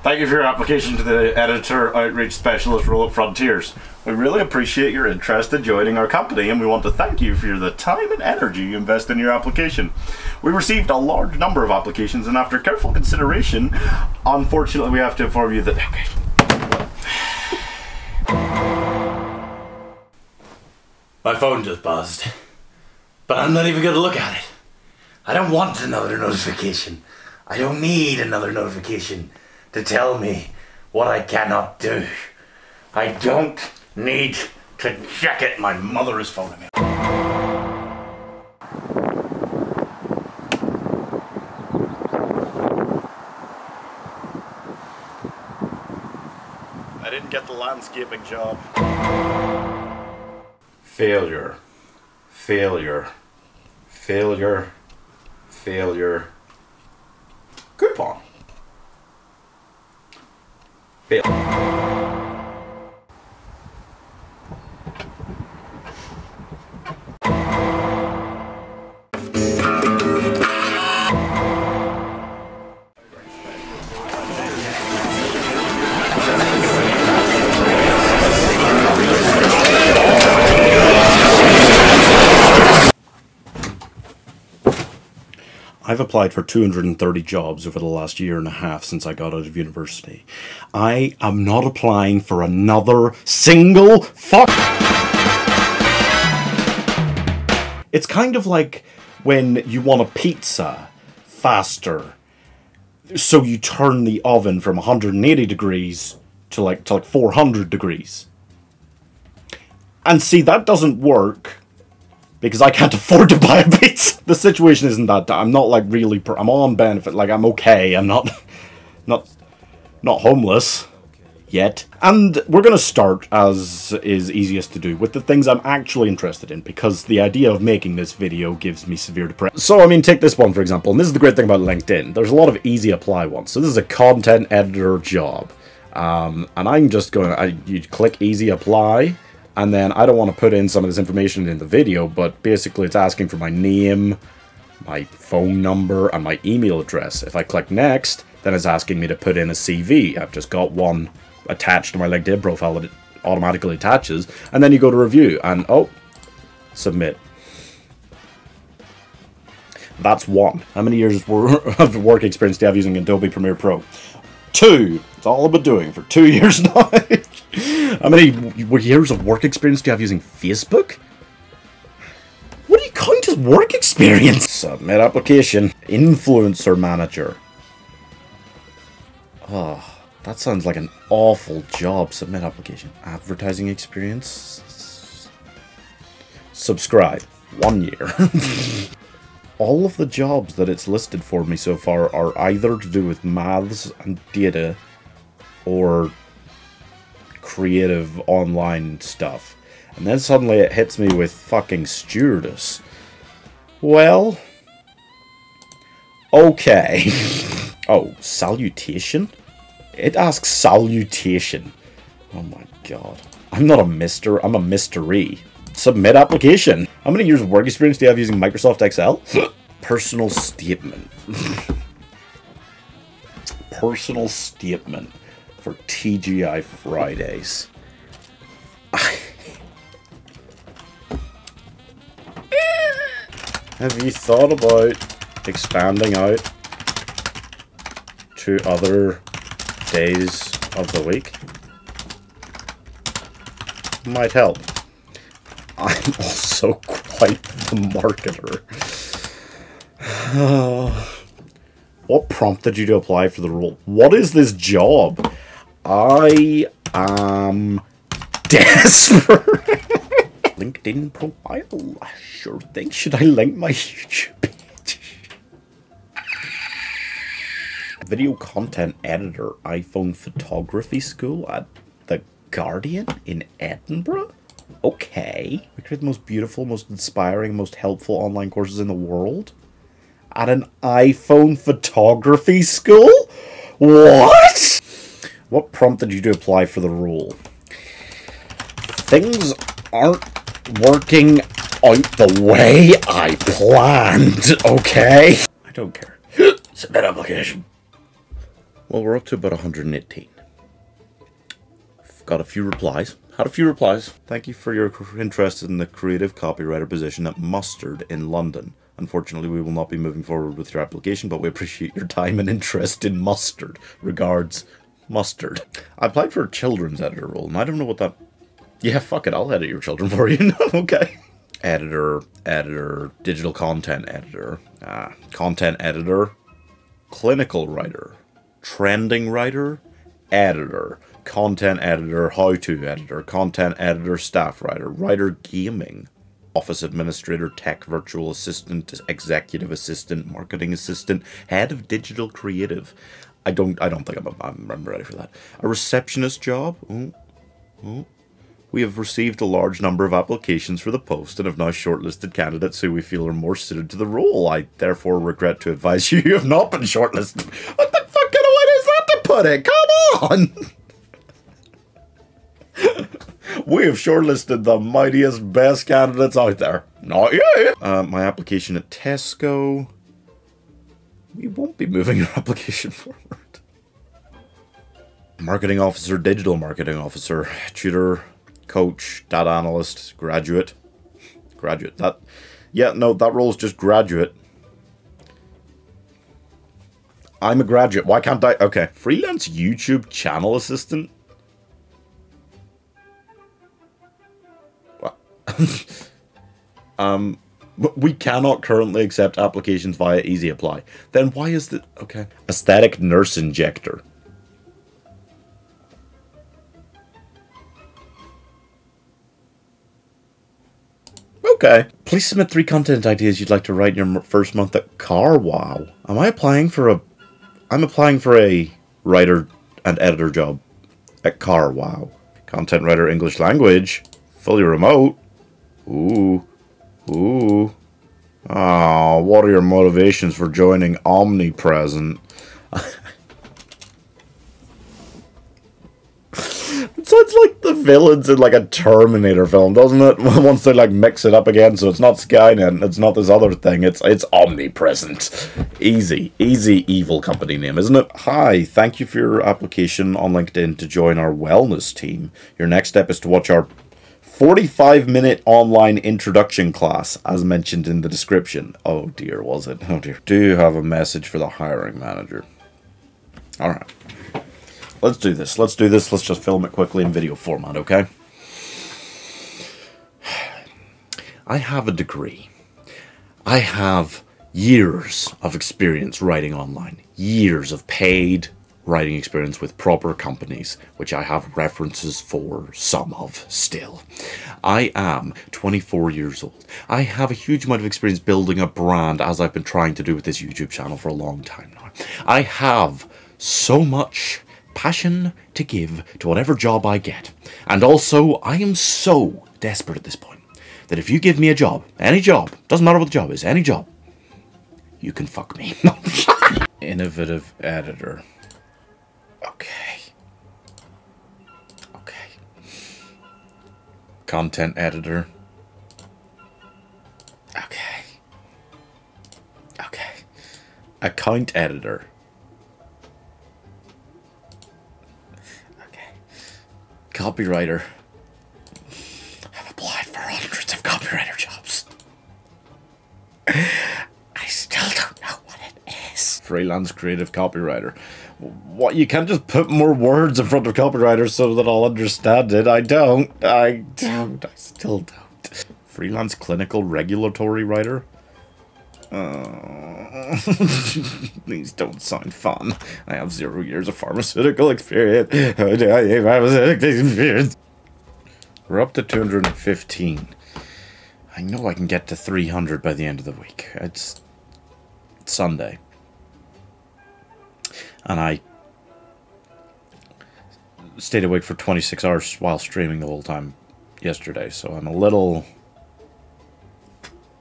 Thank you for your application to the editor outreach specialist role at Frontiers. We really appreciate your interest in joining our company and we want to thank you for the time and energy you invest in your application. We received a large number of applications and after careful consideration, unfortunately we have to inform you that My phone just buzzed. But I'm not even gonna look at it. I don't want another notification. I don't need another notification to tell me what I cannot do. I don't need to check it. My mother is phoning me. I didn't get the landscaping job. Failure. Failure. Failure. Failure. ペア。I've applied for 230 jobs over the last year and a half since I got out of university. I am not applying for another single fuck. It's kind of like when you want a pizza faster. So you turn the oven from 180 degrees to like to like 400 degrees. And see that doesn't work because I can't afford to buy a pizza. The situation isn't that. I'm not like really. I'm on benefit. Like I'm okay. I'm not, not, not homeless yet. And we're gonna start as is easiest to do with the things I'm actually interested in because the idea of making this video gives me severe depression. So I mean, take this one for example. And this is the great thing about LinkedIn. There's a lot of easy apply ones. So this is a content editor job. Um, and I'm just going. I you click easy apply and then I don't want to put in some of this information in the video, but basically it's asking for my name, my phone number, and my email address. If I click next, then it's asking me to put in a CV. I've just got one attached to my LinkedIn profile that it automatically attaches, and then you go to review, and oh, submit. That's one. How many years of work experience do you have using Adobe Premiere Pro? Two. It's all I've been doing for two years now. How many years of work experience do you have using Facebook? What do you count as work experience? Submit application. Influencer manager. Oh, that sounds like an awful job. Submit application. Advertising experience. Subscribe. One year. All of the jobs that it's listed for me so far are either to do with maths and data or creative online stuff. And then suddenly it hits me with fucking stewardess. Well, okay. oh, salutation? It asks salutation. Oh my god. I'm not a mister, I'm a mystery. Submit application. How many years of work experience do you have using Microsoft Excel? Personal statement. Personal statement for TGI Fridays. Have you thought about expanding out to other days of the week? Might help. I'm also quite the marketer. what prompted you to apply for the role? What is this job? I am desperate. LinkedIn profile. Sure thing. Should I link my YouTube page? Video content editor, iPhone photography school at The Guardian in Edinburgh? Okay. We create the most beautiful, most inspiring, most helpful online courses in the world? At an iPhone photography school? What? What prompted you to apply for the role? Things aren't working out the way I planned, okay? I don't care. Submit application. Well, we're up to about 118. Got a few replies. Had a few replies. Thank you for your interest in the creative copywriter position at Mustard in London. Unfortunately, we will not be moving forward with your application, but we appreciate your time and interest in Mustard. Regards, Mustard. I applied for a children's editor role, and I don't know what that... Yeah, fuck it, I'll edit your children for you. okay. Editor, editor, digital content editor, ah, content editor, clinical writer, trending writer, editor, content editor, how to editor, content editor, staff writer, writer gaming, office administrator, tech virtual assistant, executive assistant, marketing assistant, head of digital creative. I don't I don't think I'm, I'm, I'm ready for that. A receptionist job. Ooh, ooh. We have received a large number of applications for the post and have now shortlisted candidates who we feel are more suited to the role. I therefore regret to advise you you have not been shortlisted. What the fuck kind of way is that to put it? Come on! we have shortlisted the mightiest, best candidates out there. Not yet. Uh, my application at Tesco. We won't be moving your application forward. Marketing officer, digital marketing officer, tutor, coach, data analyst, graduate. Graduate. That, yeah, no, that role is just graduate. I'm a graduate. Why can't I? Okay. Freelance YouTube channel assistant? What? um, we cannot currently accept applications via Easy Apply. Then why is the... Okay. Aesthetic nurse injector. Okay. Please submit three content ideas you'd like to write in your first month at CarWow. Am I applying for a... I'm applying for a writer and editor job at CarWow. Content writer English language. Fully remote. Ooh. Ooh. Oh, what are your motivations for joining Omnipresent? sounds like the villains in like a Terminator film, doesn't it? Once they like mix it up again, so it's not Skynet, it's not this other thing, it's it's omnipresent. Easy, easy evil company name, isn't it? Hi, thank you for your application on LinkedIn to join our wellness team. Your next step is to watch our 45 minute online introduction class, as mentioned in the description. Oh dear, was it? Oh dear. Do you have a message for the hiring manager? Alright. Let's do this. Let's do this. Let's just film it quickly in video format, okay? I have a degree. I have years of experience writing online. Years of paid writing experience with proper companies, which I have references for some of still. I am 24 years old. I have a huge amount of experience building a brand as I've been trying to do with this YouTube channel for a long time now. I have so much passion to give to whatever job I get. And also, I am so desperate at this point that if you give me a job, any job, doesn't matter what the job is, any job, you can fuck me. Innovative editor. Okay. Okay. Content editor. Okay. Okay. Account editor. Okay. copywriter. I've applied for hundreds of copywriter jobs. I still don't know what it is. Freelance creative copywriter. What, you can't just put more words in front of copywriters so that I'll understand it. I don't. I don't. I still don't. Freelance clinical regulatory writer? Uh, these don't sound fun. I have zero years of pharmaceutical experience. I have pharmaceutical experience. We're up to 215. I know I can get to 300 by the end of the week. It's Sunday. And I stayed awake for 26 hours while streaming the whole time yesterday, so I'm a little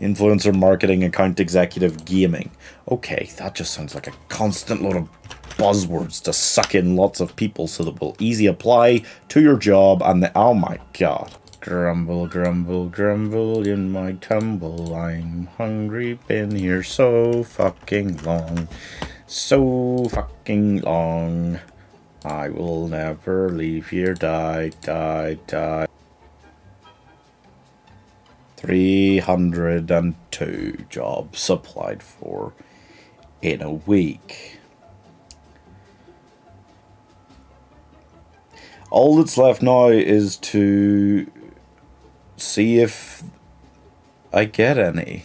Influencer marketing, account executive, gaming. Okay, that just sounds like a constant load of buzzwords to suck in lots of people so that will easy apply to your job and the oh my god. Grumble, grumble, grumble in my tumble. I'm hungry, been here so fucking long. So fucking long. I will never leave here. Die, die, die. 302 jobs applied for in a week. All that's left now is to see if I get any.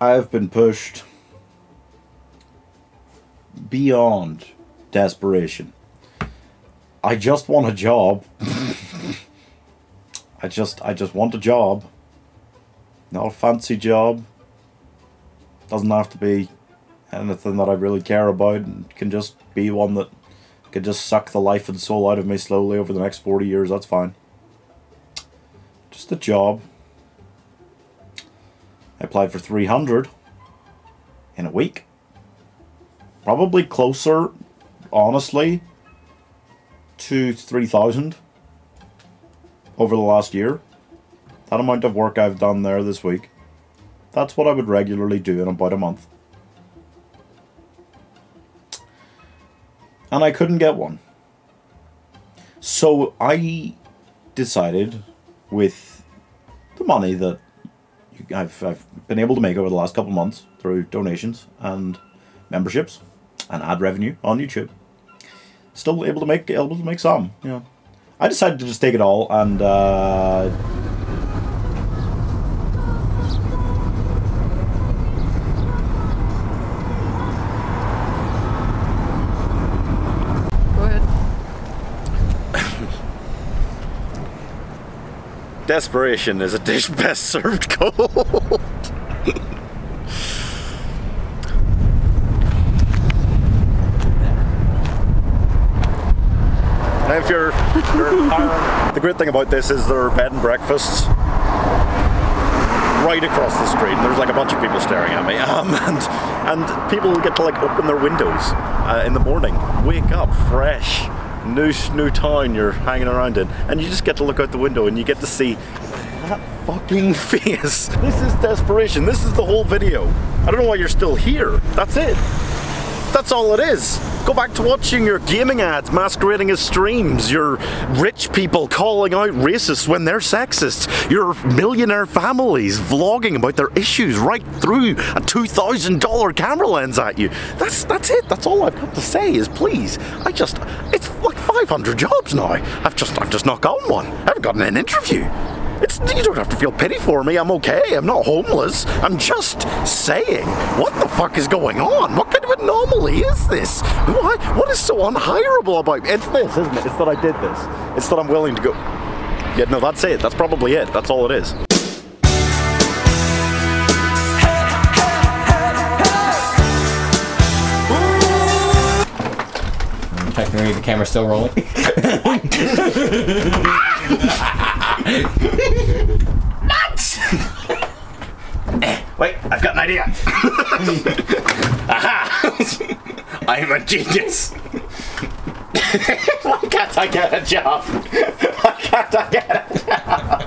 I've been pushed beyond desperation. I just want a job. I just I just want a job. Not a fancy job. Doesn't have to be anything that I really care about. It can just be one that can just suck the life and soul out of me slowly over the next 40 years. That's fine. Just a job. I applied for 300 in a week. Probably closer, honestly, to 3,000 over the last year. That amount of work I've done there this week. That's what I would regularly do in about a month. And I couldn't get one. So I decided with the money that I've, I've been able to make over the last couple months through donations and memberships and ad revenue on YouTube. Still able to make able to make some, you know. I decided to just take it all and uh, Desperation is a dish best served cold. if you're, you're the great thing about this is there are bed and breakfasts right across the street. There's like a bunch of people staring at me, um, and and people get to like open their windows uh, in the morning, wake up fresh, new new town you're hanging around in, and you just get to look out the window and you get to see that fucking face. This is desperation. This is the whole video. I don't know why you're still here. That's it. That's all it is. Go back to watching your gaming ads masquerading as streams, your rich people calling out racists when they're sexist, your millionaire families vlogging about their issues right through a $2,000 camera lens at you. That's that's it. That's all I've got to say is please. I just it's like 500 jobs now. I've just I've just not gotten one. I haven't gotten an interview. It's, you don't have to feel pity for me. I'm okay. I'm not homeless. I'm just saying, what the fuck is going on? What kind anomaly is this? What, what is so unhireable about me? It's this, isn't it? It's that I did this. It's that I'm willing to go. Yeah, no, that's it. That's probably it. That's all it is. Technically, the camera's still rolling. Wait, I've got an idea. Aha! I'm a genius. Why can't I get a job? Why can't I get a job?